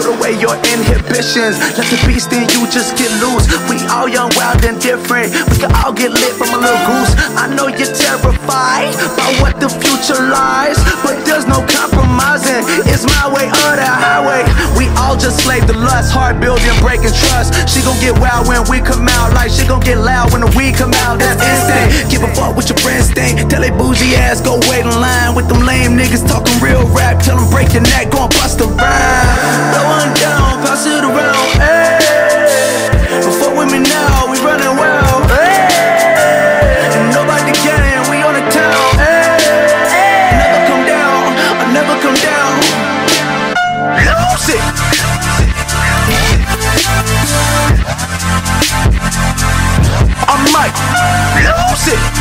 Put away your inhibitions. Let the beast in you just get loose. We all young, wild, and different. We can all get lit from a little goose. I know you're terrified by what the future lies, but there's no compromising. It's my way or the highway. We all just slave the lust, heart building, breaking trust. She gon' get wild when we come out, like she gon' get loud when the weed come out. That's instinct. Give a fuck with your friends think. Tell they bougie ass go wait in line with them lame niggas talking real rap. Tell them break Boss it.